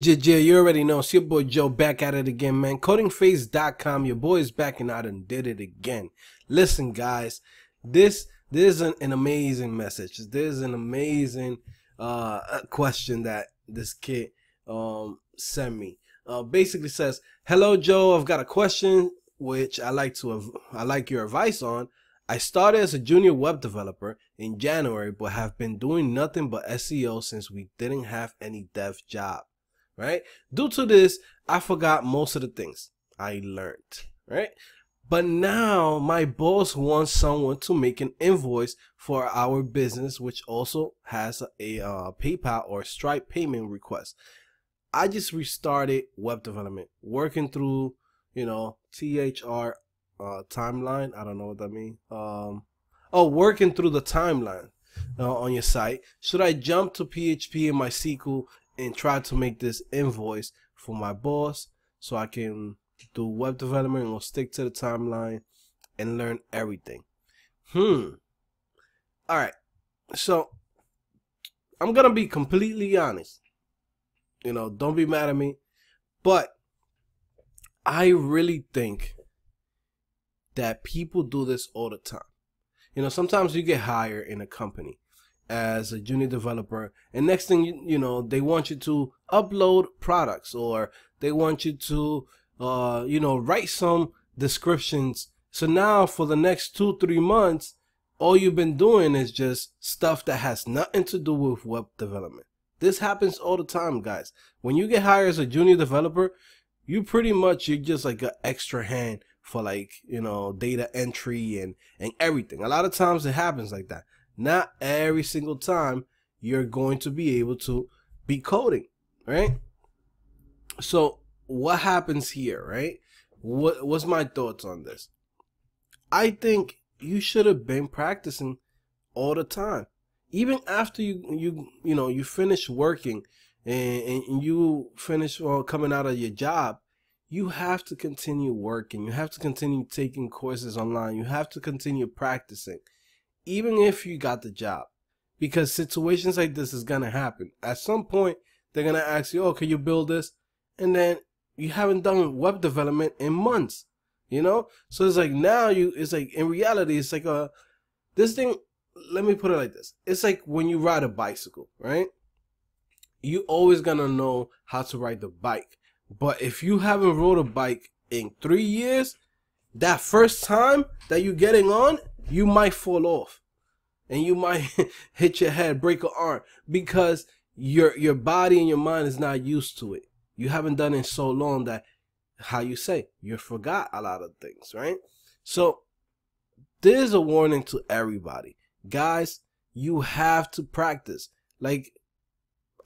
JJ, you already know. It's your boy Joe back at it again, man. Codingphase.com. Your boy is back and out and did it again. Listen, guys, this this is an, an amazing message. This is an amazing uh question that this kid um sent me. Uh, basically says, "Hello, Joe. I've got a question which I like to I like your advice on. I started as a junior web developer in January, but have been doing nothing but SEO since we didn't have any dev job." Right? Due to this, I forgot most of the things I learned, right? But now my boss wants someone to make an invoice for our business, which also has a, uh, PayPal or Stripe payment request. I just restarted web development, working through, you know, THR uh, timeline. I don't know what that means. Um, oh, working through the timeline uh, on your site. Should I jump to PHP in MySQL and try to make this invoice for my boss so I can do web development and stick to the timeline and learn everything. Hmm. All right. So I'm going to be completely honest. You know, don't be mad at me. But I really think that people do this all the time. You know, sometimes you get hired in a company as a junior developer. And next thing you, you know they want you to upload products or they want you to uh, you know write some descriptions. So now for the next two three months all you've been doing is just stuff that has nothing to do with web development. This happens all the time guys. When you get hired as a junior developer you pretty much you're just like an extra hand for like you know data entry and and everything. A lot of times it happens like that not every single time you're going to be able to be coding, right? So what happens here, right? What what's my thoughts on this? I think you should have been practicing all the time. Even after you you you know you finish working and, and you finish well, coming out of your job, you have to continue working. You have to continue taking courses online. You have to continue practicing even if you got the job, because situations like this is gonna happen. At some point, they're gonna ask you, "Oh, can you build this?" And then you haven't done web development in months, you know. So it's like now you, it's like in reality, it's like a this thing. Let me put it like this: It's like when you ride a bicycle, right? You always gonna know how to ride the bike, but if you haven't rode a bike in three years, that first time that you're getting on, you might fall off and you might hit your head, break an arm because your your body and your mind is not used to it. You haven't done it so long that how you say you forgot a lot of things, right? So there's a warning to everybody. Guys, you have to practice. Like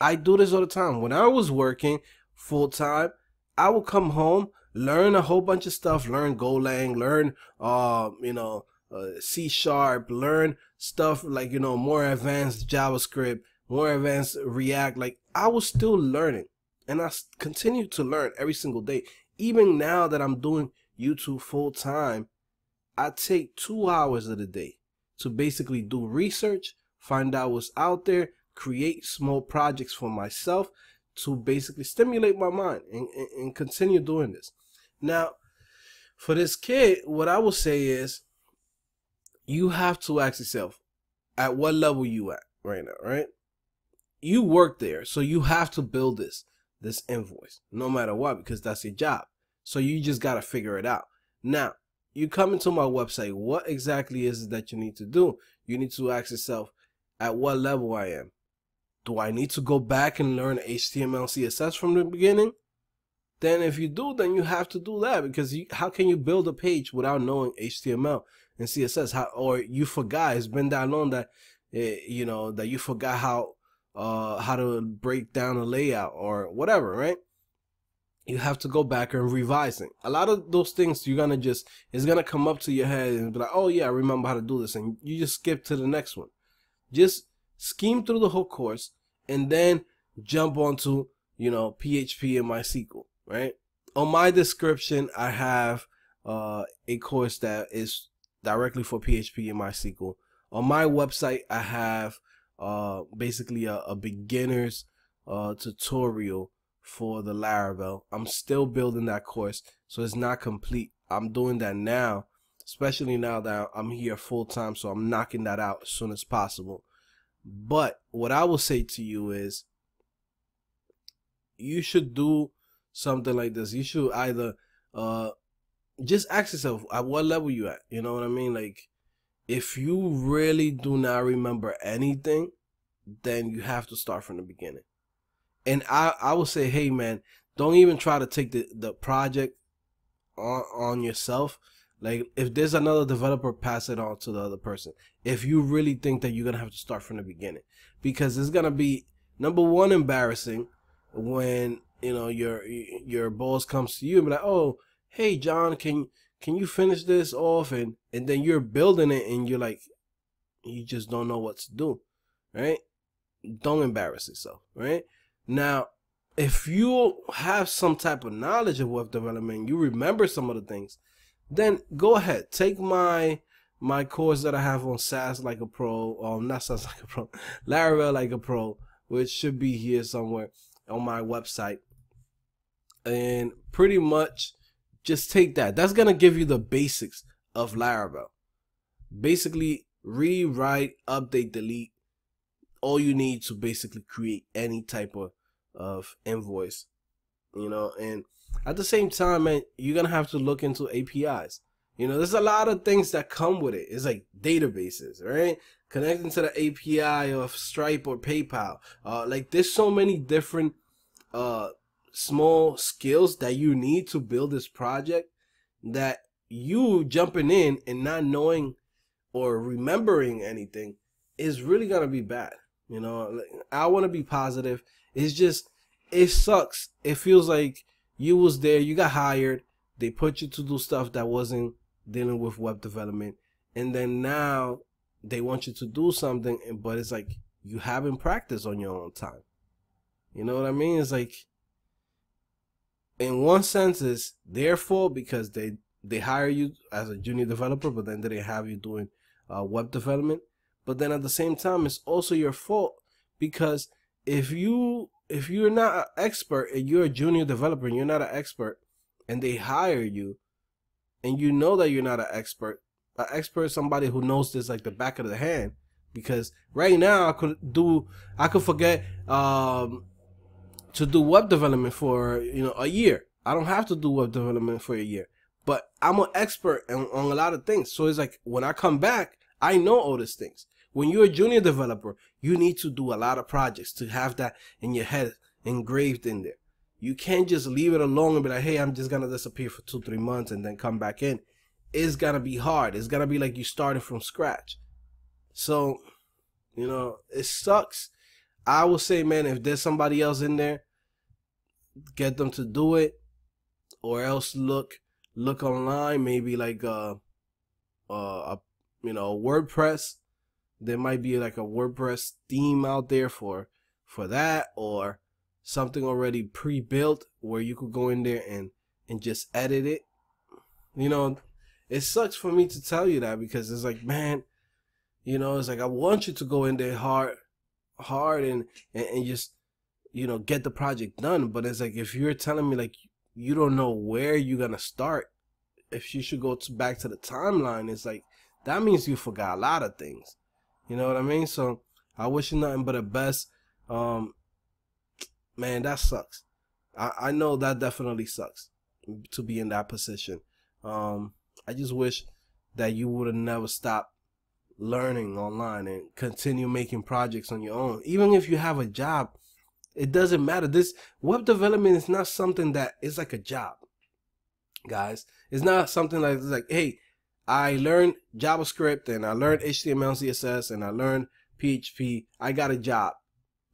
I do this all the time. When I was working full time, I would come home, learn a whole bunch of stuff, learn Golang, learn uh, you know, uh, C sharp, learn stuff like, you know, more advanced JavaScript, more advanced React. Like I was still learning and I continue to learn every single day. Even now that I'm doing YouTube full time, I take two hours of the day to basically do research, find out what's out there, create small projects for myself to basically stimulate my mind and, and, and continue doing this. Now, for this kid, what I will say is you have to ask yourself at what level you at right now, right? You work there, so you have to build this this invoice no matter what because that's your job. So you just got to figure it out. Now, you come into my website, what exactly is it that you need to do? You need to ask yourself at what level I am. Do I need to go back and learn HTML CSS from the beginning? Then if you do, then you have to do that because you, how can you build a page without knowing HTML? In CSS, how, or you forgot it's been that long that it, you know that you forgot how uh how to break down a layout or whatever, right? You have to go back and revise it. A lot of those things you're gonna just it's gonna come up to your head and be like, oh yeah, I remember how to do this, and you just skip to the next one. Just scheme through the whole course and then jump onto you know PHP and MySQL, right? On my description, I have uh, a course that is directly for PHP and MySQL. On my website, I have uh, basically a, a beginner's uh, tutorial for the Laravel. I'm still building that course, so it's not complete. I'm doing that now, especially now that I'm here full time, so I'm knocking that out as soon as possible. But what I will say to you is you should do something like this. You should either uh just ask yourself at what level you at. You know what I mean? Like if you really do not remember anything, then you have to start from the beginning. And I I would say, hey man, don't even try to take the the project on on yourself. Like if there's another developer, pass it on to the other person. If you really think that you're gonna have to start from the beginning, because it's gonna be number one embarrassing when you know your your boss comes to you and be like, oh, hey John, can can you finish this off? And and then you're building it and you're like, you just don't know what to do, right? Don't embarrass yourself, right? Now, if you have some type of knowledge of web development, you remember some of the things, then go ahead, take my my course that I have on Sass like a pro, um, not Sass like a pro, Laravel like a pro, which should be here somewhere on my website, and pretty much just take that. That's gonna give you the basics of Laravel. Basically, rewrite, update, delete. All you need to basically create any type of of invoice, you know, and at the same time, man, you're gonna have to look into APIs. You know, there's a lot of things that come with it. It's like databases, right? Connecting to the API of Stripe or PayPal. Uh, like there's so many different uh small skills that you need to build this project that you jumping in and not knowing or remembering anything is really gonna be bad. You know, I want to be positive. It's just it sucks. It feels like you was there, you got hired, they put you to do stuff that wasn't dealing with web development, and then now they want you to do something, but it's like you haven't practiced on your own time. You know what I mean? It's like in one sense it's their fault because they they hire you as a junior developer, but then they have you doing uh, web development. But then at the same time, it's also your fault because if you if you're not an expert and you're a junior developer and you're not an expert, and they hire you, and you know that you're not an expert, an expert is somebody who knows this like the back of the hand. Because right now I could do I could forget um, to do web development for you know a year. I don't have to do web development for a year, but I'm an expert on, on a lot of things. So it's like when I come back, I know all these things. When you're a junior developer, you need to do a lot of projects to have that in your head engraved in there. You can't just leave it alone and be like, hey, I'm just gonna disappear for two, three months and then come back in. It's gonna be hard. It's gonna be like you started from scratch. So, you know, it sucks I will say, man, if there's somebody else in there, get them to do it, or else look look online, maybe like uh, uh, a you know WordPress. There might be like a WordPress theme out there for for that, or something already pre-built where you could go in there and and just edit it. You know, it sucks for me to tell you that because it's like, man, you know, it's like I want you to go in there hard hard and, and, and just you know get the project done. But it's like if you're telling me like you don't know where you're gonna start if you should go to, back to the timeline it's like that means you forgot a lot of things. You know what i mean? So i wish you nothing but the best. Um man that sucks. I i know that definitely sucks to be in that position. Um i just wish that you would have never stopped learning online and continue making projects on your own. Even if you have a job, it doesn't matter. This web development is not something that is like a job, guys. It's not something like like hey, I learned JavaScript and I learned HTML, CSS, and I learned PHP. I got a job.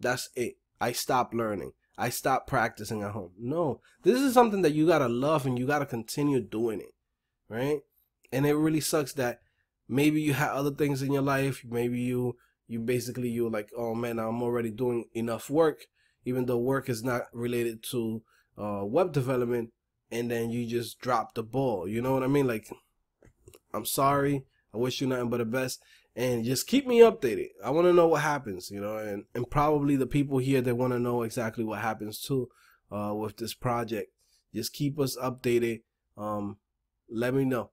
That's it. I stopped learning. I stopped practicing at home. No, this is something that you gotta love and you gotta continue doing it, right? And it really sucks that maybe you had other things in your life maybe you you basically you're like oh man i'm already doing enough work even though work is not related to uh, web development and then you just drop the ball you know what i mean like i'm sorry i wish you nothing but the best and just keep me updated i want to know what happens you know and and probably the people here they want to know exactly what happens too uh, with this project. Just keep us updated. Um, let me know.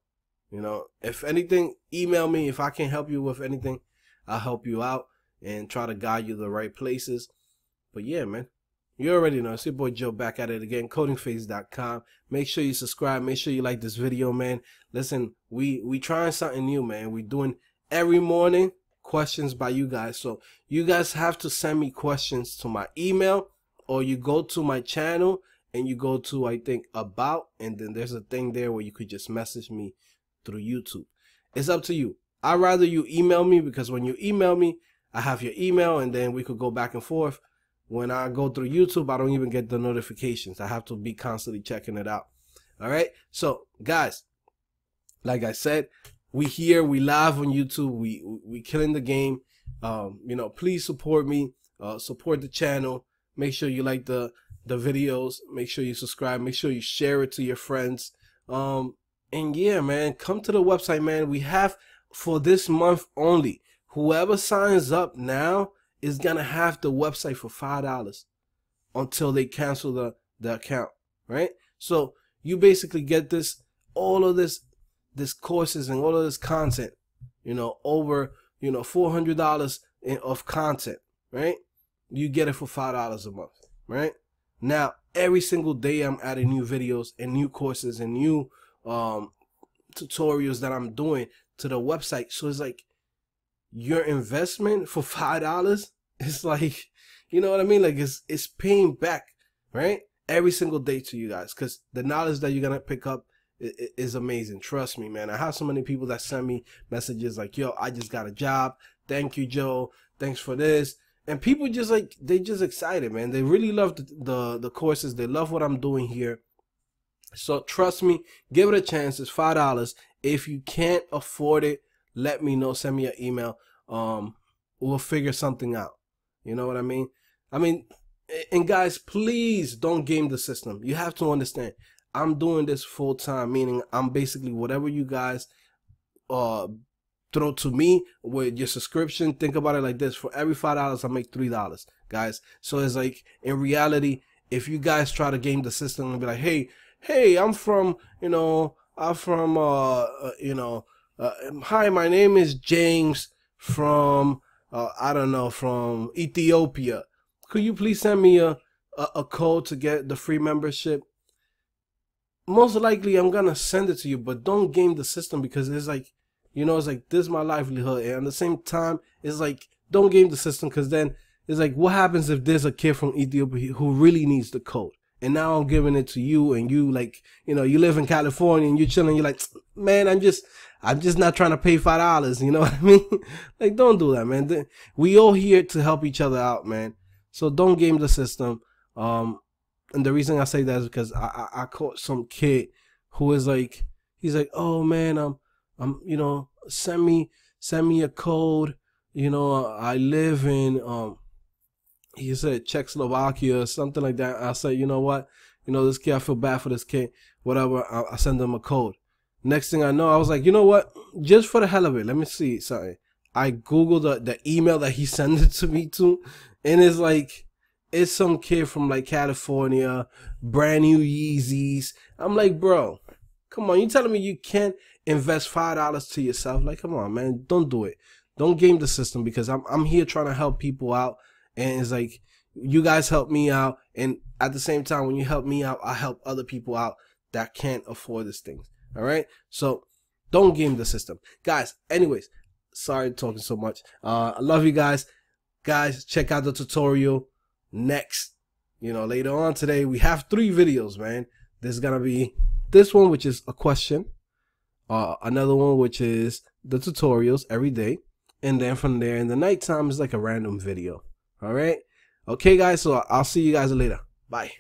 You know, if anything, email me if I can help you with anything. I'll help you out and try to guide you the right places. But yeah, man, you already know. It's your boy Joe back at it again, codingphase.com. Make sure you subscribe. Make sure you like this video, man. Listen, we we trying something new, man. We doing every morning questions by you guys. So you guys have to send me questions to my email or you go to my channel and you go to I think about and then there's a thing there where you could just message me through YouTube. It's up to you. I'd rather you email me because when you email me, I have your email and then we could go back and forth. When I go through YouTube, I don't even get the notifications. I have to be constantly checking it out. All right. So guys, like I said, we here, we live on YouTube, we we killing the game. Um, you know, please support me, uh, support the channel. Make sure you like the the videos. Make sure you subscribe. Make sure you share it to your friends. Um, and yeah, man, come to the website, man. We have for this month only. Whoever signs up now is gonna have the website for five dollars until they cancel the the account, right? So you basically get this all of this this courses and all of this content, you know, over you know four hundred dollars of content, right? You get it for five dollars a month, right? Now every single day I'm adding new videos and new courses and new um, tutorials that I'm doing to the website. So it's like your investment for five dollars. It's like you know what I mean. Like it's it's paying back, right? Every single day to you guys because the knowledge that you're gonna pick up is amazing. Trust me, man. I have so many people that send me messages like, "Yo, I just got a job. Thank you, Joe. Thanks for this." And people just like they just excited, man. They really love the, the, the courses. They love what I'm doing here. So trust me, give it a chance. It's five dollars. If you can't afford it, let me know. Send me an email. Um, we'll figure something out. You know what I mean? I mean, and guys, please don't game the system. You have to understand. I'm doing this full time, meaning I'm basically whatever you guys uh throw to me with your subscription. Think about it like this: for every five dollars, I make three dollars, guys. So it's like in reality, if you guys try to game the system and be like, hey, hey, I'm from, you know, I'm from, uh, uh you know, uh, hi, my name is James from, uh, I don't know, from Ethiopia. Could you please send me a, a, a code to get the free membership? most likely I'm gonna send it to you, but don't game the system because it's like, you know, it's like this is my livelihood, and at the same time, it's like don't game the system because then it's like what happens if there's a kid from Ethiopia who really needs the code, and now I'm giving it to you, and you like, you know, you live in California and you're chilling, you're like, man, I'm just, I'm just not trying to pay five dollars, you know what I mean? like, don't do that, man. We all here to help each other out, man. So don't game the system. Um, and the reason I say that is because I, I, I caught some kid who is like he's like oh man I'm I'm you know send me send me a code you know I live in um he said Czechoslovakia or something like that I said you know what you know this kid I feel bad for this kid whatever I, I send him a code next thing I know I was like you know what just for the hell of it let me see something I googled the, the email that he sent it to me to and it's like it's some kid from like California, brand new Yeezys. I'm like, bro, come on. You telling me you can't invest five dollars to yourself? Like, come on, man. Don't do it. Don't game the system because I'm I'm here trying to help people out. And it's like you guys help me out. And at the same time, when you help me out, I help other people out that can't afford these things. All right. So don't game the system. Guys, anyways, sorry talking so much. Uh I love you guys. Guys, check out the tutorial next. You know, later on today, we have three videos, man. There's gonna be this one, which is a question, uh, another one, which is the tutorials every day, and then from there in the nighttime is like a random video. All right. Okay, guys. So I'll see you guys later. Bye.